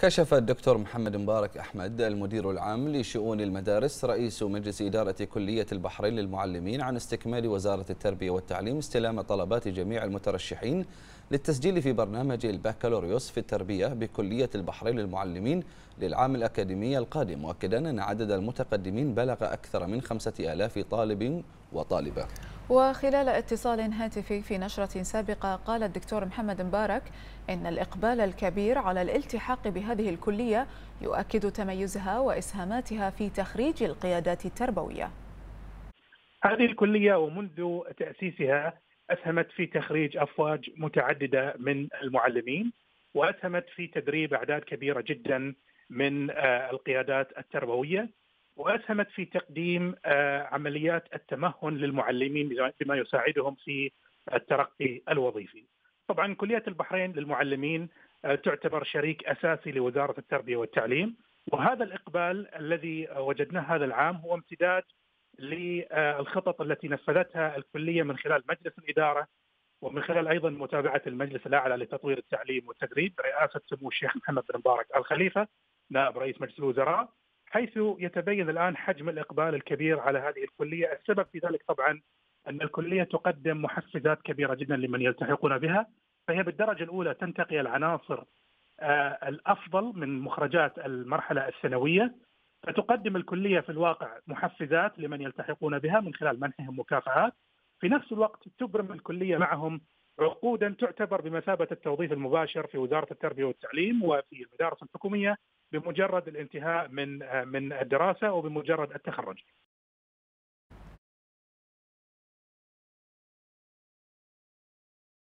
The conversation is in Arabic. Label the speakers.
Speaker 1: كشف الدكتور محمد مبارك أحمد المدير العام لشؤون المدارس رئيس مجلس إدارة كلية البحرين للمعلمين عن استكمال وزارة التربية والتعليم استلام طلبات جميع المترشحين للتسجيل في برنامج البكالوريوس في التربية بكلية البحرين للمعلمين للعام الأكاديمي القادم مؤكدا أن عدد المتقدمين بلغ أكثر من خمسة آلاف طالب وطالبة.
Speaker 2: وخلال اتصال هاتفي في نشرة سابقة قال الدكتور محمد مبارك إن الإقبال الكبير على الالتحاق بهذه الكلية يؤكد تميزها وإسهاماتها في تخريج القيادات التربوية.
Speaker 3: هذه الكلية ومنذ تأسيسها أسهمت في تخريج أفواج متعددة من المعلمين وأسهمت في تدريب أعداد كبيرة جدا من القيادات التربوية. وأسهمت في تقديم عمليات التمهن للمعلمين بما يساعدهم في الترقي الوظيفي. طبعا كلية البحرين للمعلمين تعتبر شريك أساسي لوزارة التربية والتعليم وهذا الإقبال الذي وجدناه هذا العام هو امتداد للخطط التي نفذتها الكلية من خلال مجلس الإدارة ومن خلال أيضا متابعة المجلس الأعلى لتطوير التعليم والتدريب برئاسه سمو الشيخ محمد بن مبارك الخليفة نائب رئيس مجلس الوزراء حيث يتبين الآن حجم الإقبال الكبير على هذه الكلية، السبب في ذلك طبعا أن الكلية تقدم محفزات كبيرة جدا لمن يلتحقون بها، فهي بالدرجة الأولى تنتقي العناصر الأفضل من مخرجات المرحلة الثانوية، فتقدم الكلية في الواقع محفزات لمن يلتحقون بها من خلال منحهم مكافآت، في نفس الوقت تبرم الكلية معهم عقودا تعتبر بمثابة التوظيف المباشر في وزارة التربية والتعليم وفي المدارس الحكومية بمجرد الانتهاء من من الدراسة وبمجرد التخرج.